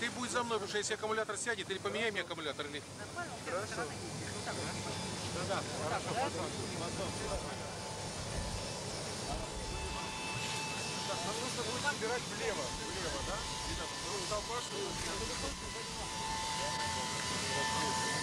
Ты будь за мной, потому что если аккумулятор сядет, или поменяй мне аккумулятор, или... Так, нам нужно будет убирать влево. Влево, да? Ну, там ваш- Стойте,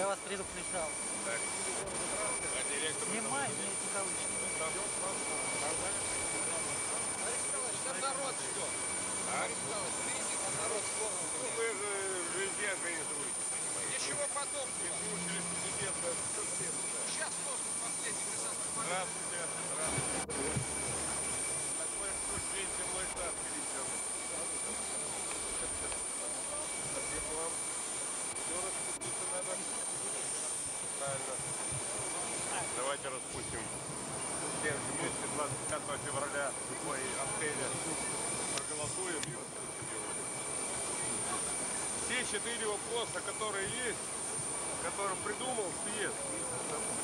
Я вас предупреждал. Так. А директор Снимай, мне это не колышет. Там народ ждет. Аристович, видите, там народ с Богом Ну, вы же везде организуете, понимаете? Ничего подобного. Слушали президента. Сейчас воздух последний десант Здравствуйте. Здравствуйте. Такой пусть весь земной штаб перейдет. Спасибо вам. Все распуститься надо. Правильно. Давайте распустим. Все вместе 25 февраля ой, апреля проголосуем и распустим его. Все четыре вопроса, которые есть, который придумал съезд.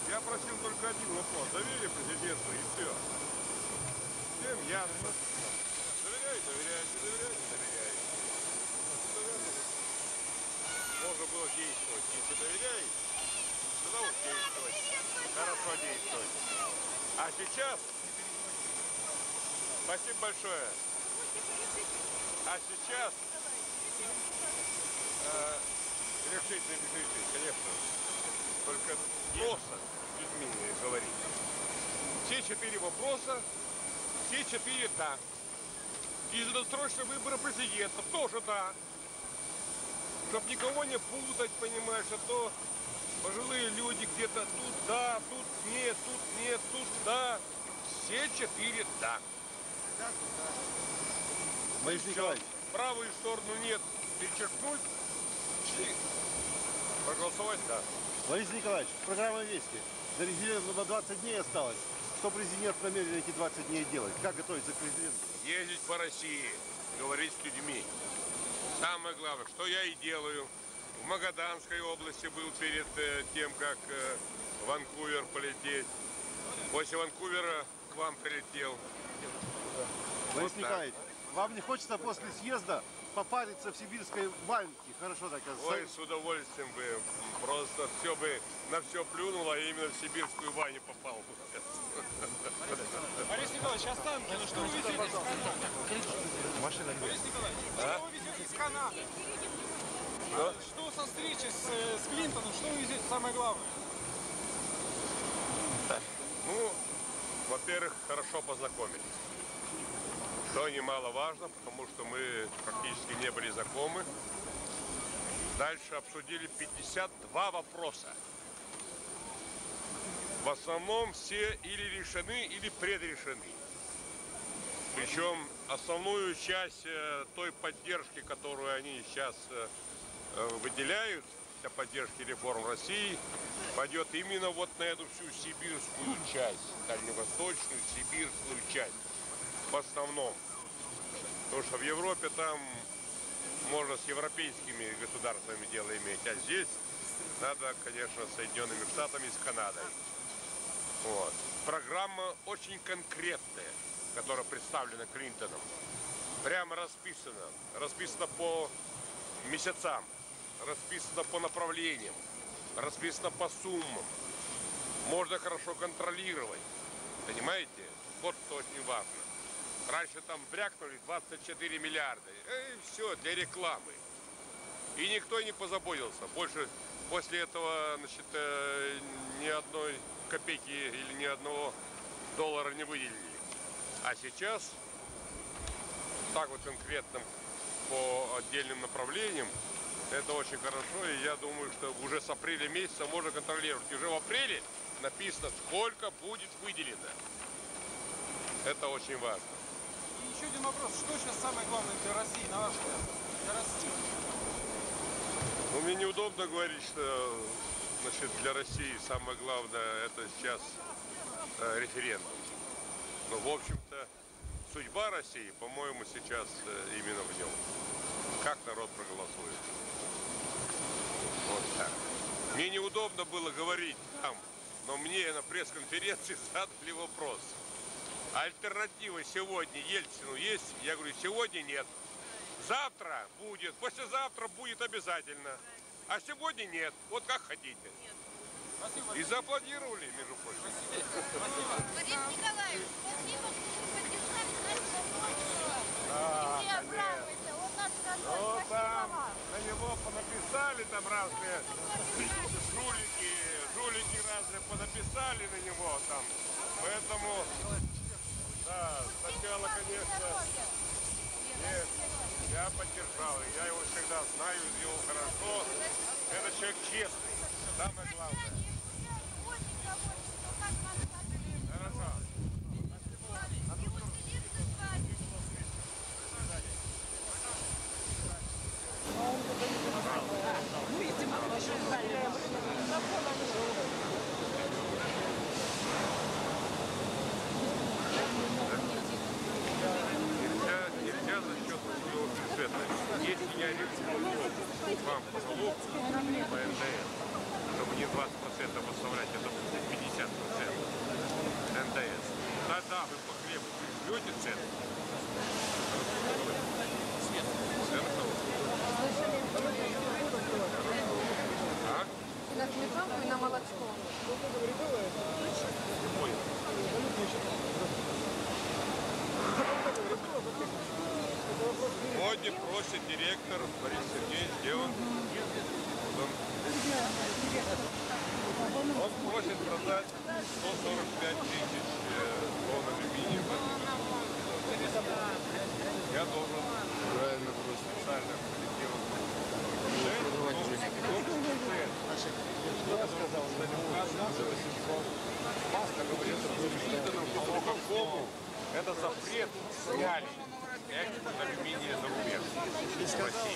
Я просил только один вопрос. Доверие президенту и все. Всем ясно. Доверяете, доверяете, доверяете, доверяете. Можно было действовать. Если доверяете, тогда вот действовать. Хорошо действовать. А сейчас, спасибо большое. А сейчас э, решительно решительно, конечно. Только с людьми говорить. Все четыре вопроса, все четыре да. И досрочные выборы президента тоже да. Чтоб никого не путать, понимаешь, а то Пожилые люди где-то тут да, тут нет, тут нет, тут да. Все четыре да. Борис Николаевич, Правую сторону нет. Перечеркнуть и проголосовать да. Борис Николаевич, программа Вести. До референдума 20 дней осталось. Что президент намерен эти 20 дней делать? Как готовиться к референдуму? Ездить по России, говорить с людьми. Самое главное, что я и делаю. В Магаданской области был перед э, тем, как э, в Ванкувер полететь. После Ванкувера к вам прилетел. Борис так. Николаевич, вам не хочется после съезда попариться в сибирской баньке? Хорошо так Ой, с удовольствием бы. Просто все бы на все плюнул, а именно в сибирскую баню попал. Борис Николаевич, Останкино, что вы везете из Канады? Борис Николаевич, что вы везете из Канады? Что? Что со встречи с, э, с Клинтоном, что вы везете самое главное? Ну, во-первых, хорошо познакомились. Что немаловажно, потому что мы практически не были знакомы. Дальше обсудили 52 вопроса. В основном все или решены, или предрешены. Причем основную часть э, той поддержки, которую они сейчас э, э, выделяют для поддержки реформ России, пойдет именно вот на эту всю сибирскую часть, дальневосточную сибирскую часть в основном. Потому что в Европе там можно с европейскими государствами дело иметь, а здесь надо, конечно, с Соединенными Штатами с Канадой. Вот. Программа очень конкретная, которая представлена Клинтоном. Прямо расписана. Расписана по месяцам, расписана по направлениям, расписана по суммам. Можно хорошо контролировать. Понимаете? Вот что очень важно. Раньше там брякнули 24 миллиарда. И все, для рекламы. И никто не позаботился. Больше после этого, значит, э, ни одной копейки или ни одного доллара не выделили. А сейчас так вот конкретно по отдельным направлениям это очень хорошо. И я думаю, что уже с апреля месяца можно контролировать. И уже в апреле написано, сколько будет выделено. Это очень важно. И еще один вопрос. Что сейчас самое главное для России, на ваш взгляд? Для России. Ну, мне неудобно говорить, что значит, для России самое главное это сейчас э, референдум. Но, в общем-то, судьба России, по-моему, сейчас э, именно в нем. Как народ проголосует. Вот так. Мне неудобно было говорить там, но мне на пресс-конференции задали вопрос. Альтернатива сегодня Ельцину есть? Я говорю, сегодня нет. Завтра будет, послезавтра будет обязательно. А сегодня нет. Вот как хотите. И зааплодировали, между прочим. Борис Николаевич, спасибо, что вы поддержали нашего. И он нас. Ну там вам. на него понаписали там разные жулики, жулики разные понаписали на него там. Поэтому, да, сначала, конечно, нет, я поддержал, я его всегда знаю, его хорошо. Это человек честный, самое главное. Очень довольны, что как вас зовут. Хорошо. И поделиться с вами. Нельзя, нельзя за счет своего бюджета. Если я рискую потолок по НДС, чтобы не 20% оставлять, будет 50% НДС, тогда вы по хлебу жмете цену. А? На сметанку и на молочко. Ой. Сегодня просит директор Борис Сергеевич? Вот он просит продать 145 тысяч тонн алюминия. Я должен э, правильно специально прилетел что сказал, что не что это запрет сняли экспорт алюминия за рубеж. России.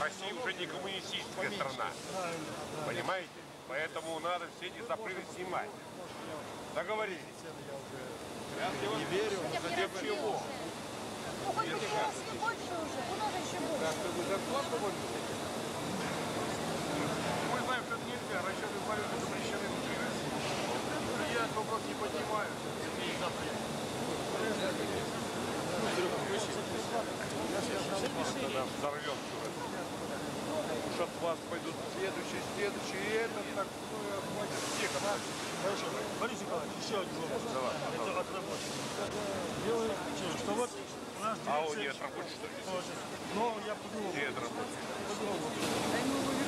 Россия уже не коммунистическая страна. Понимаете? Поэтому надо все эти запреты снимать. Договорились? Не верю. Затем чего? Ну, хоть бы полоски больше уже. Куда же еще больше? Мы знаем, что это нельзя, расчеты валюты запрещены внутри России. Я этот вопрос не поднимаю, это не запрет. Взорвем. Уж от вас пойдут следующие, следующие, и это так, ну, охватит всех. Хорошо. Борис Николаевич, еще один вопрос. Это от рабочих. Дело что вот у нас А дирекция... нет рабочий, что ли? Но я по-другому. Это рабочий? По-другому.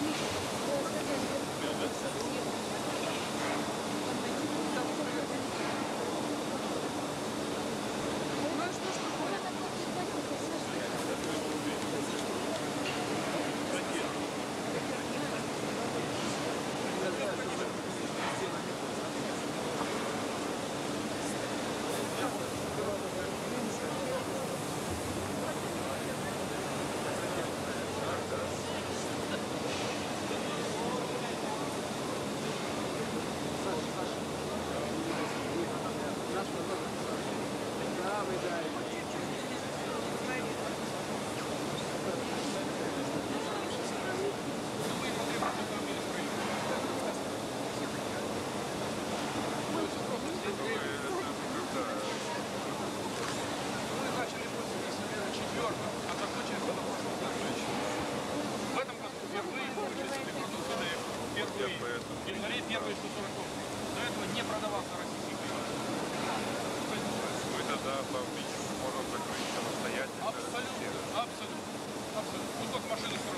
Станиславович может закрыть самостоятельно? Абсолютно, абсолютно, абсолютно. Ну, только машины строят.